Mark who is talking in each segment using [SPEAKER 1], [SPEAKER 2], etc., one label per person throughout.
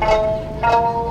[SPEAKER 1] Angkata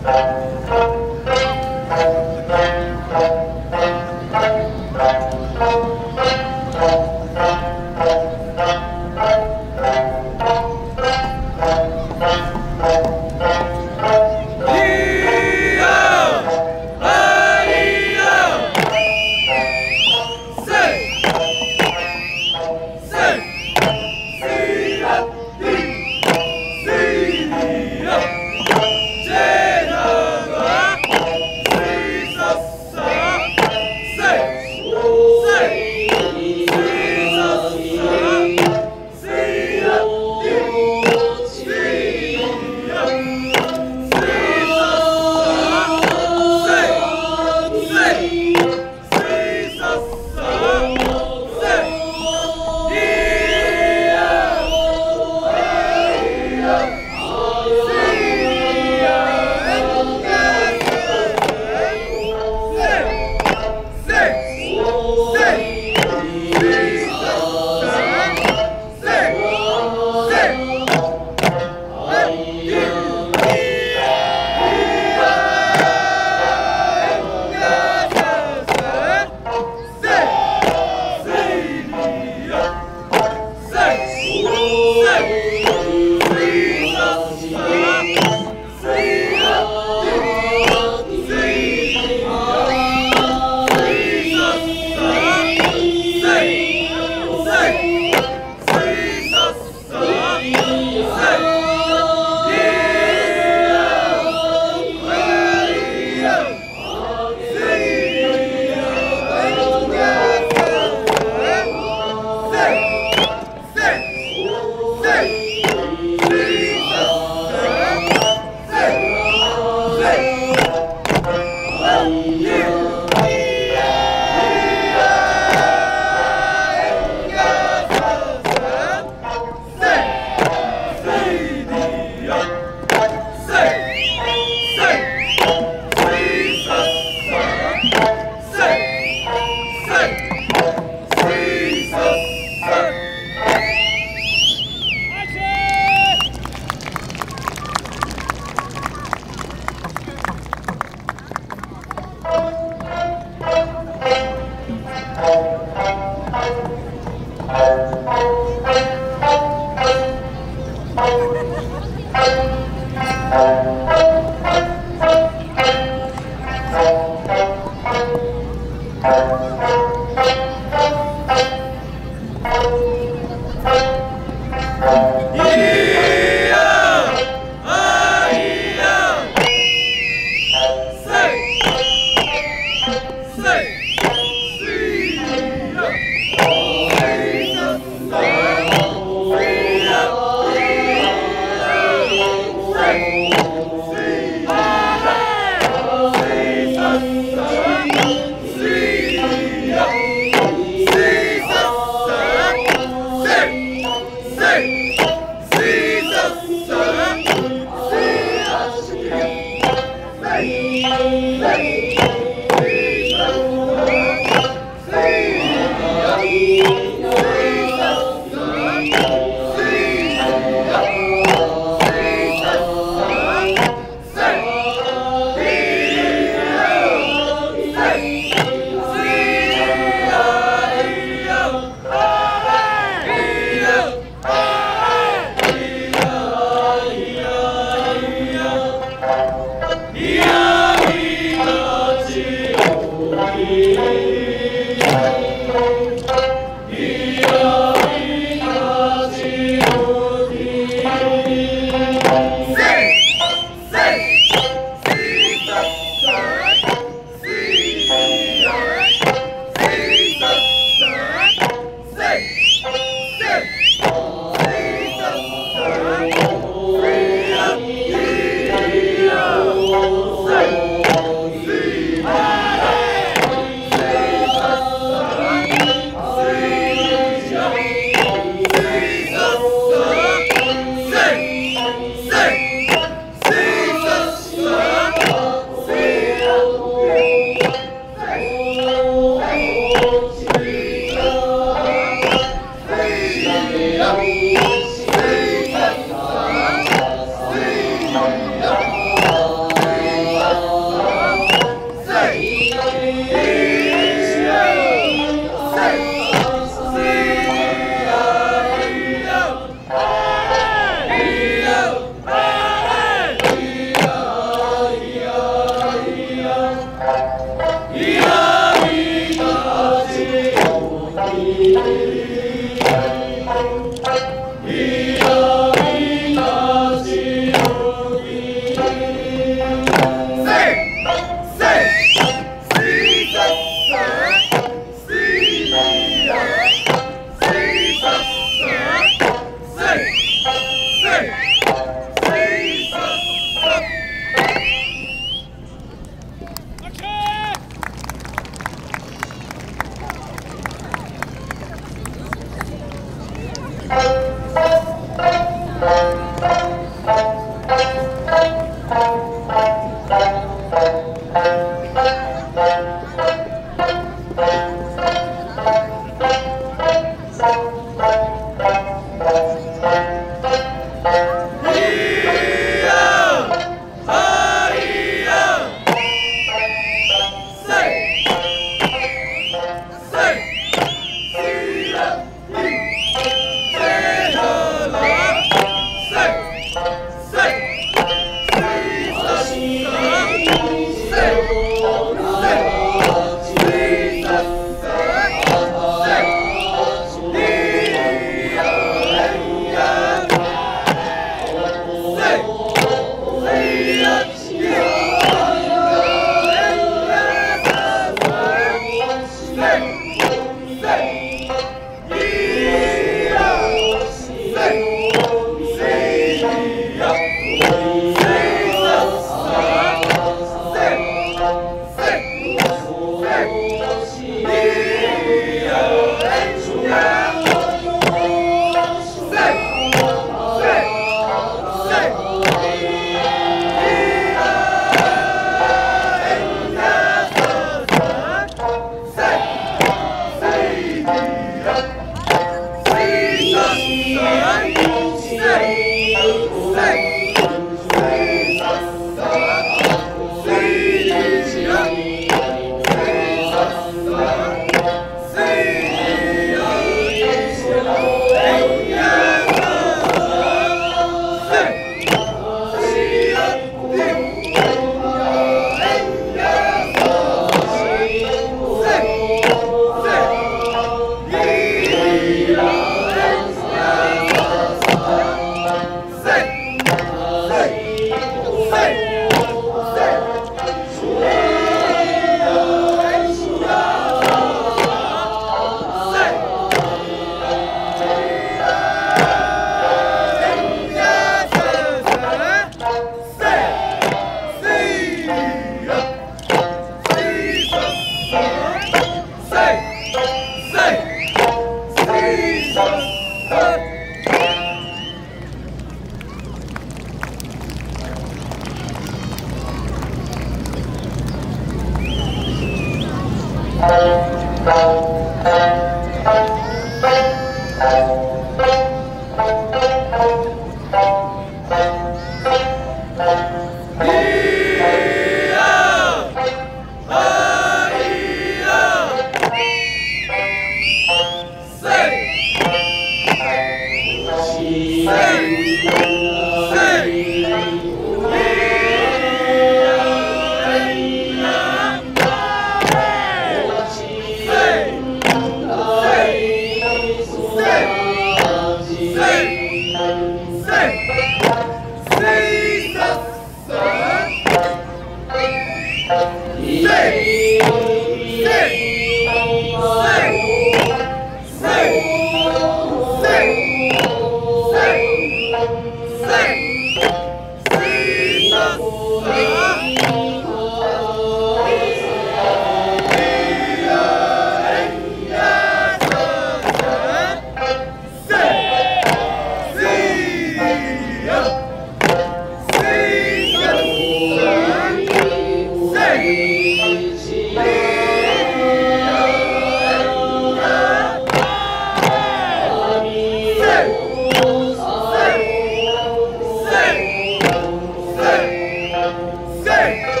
[SPEAKER 1] Hey!